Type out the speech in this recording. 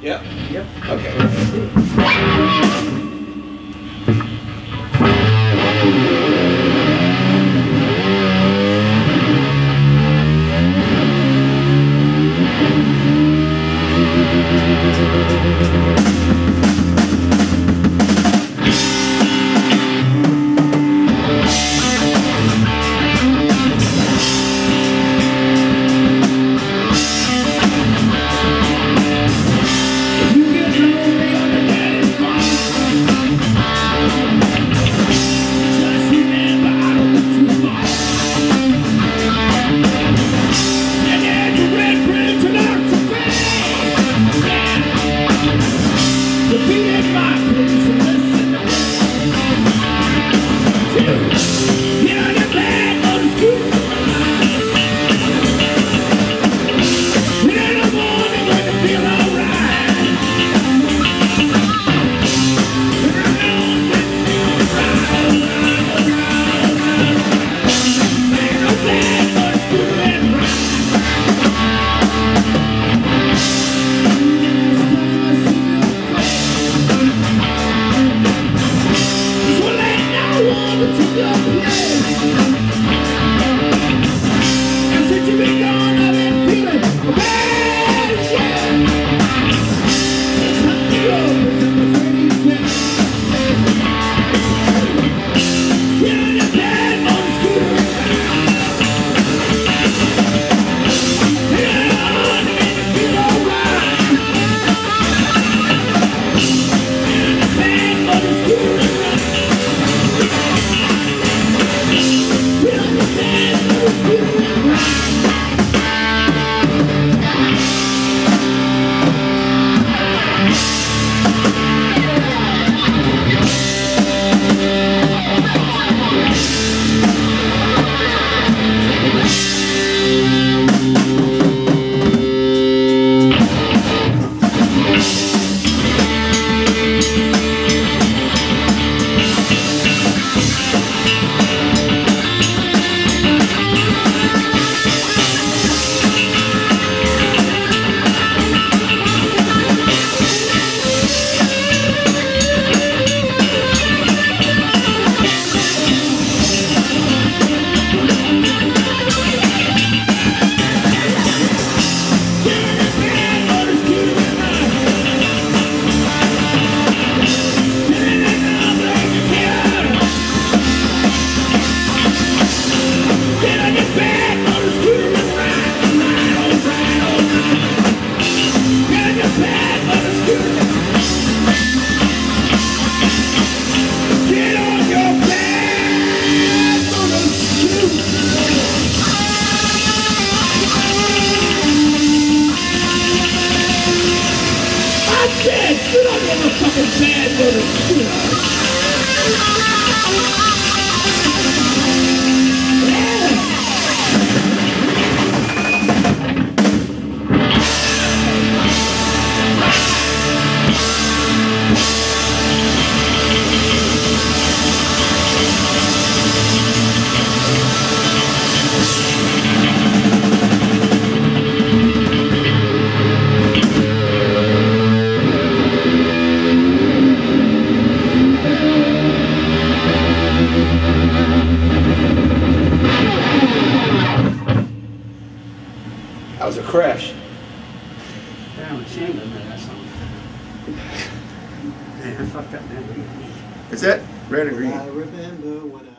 Yep. Yep. Okay. fucking sad for the crash. Is that red and green? I remember when I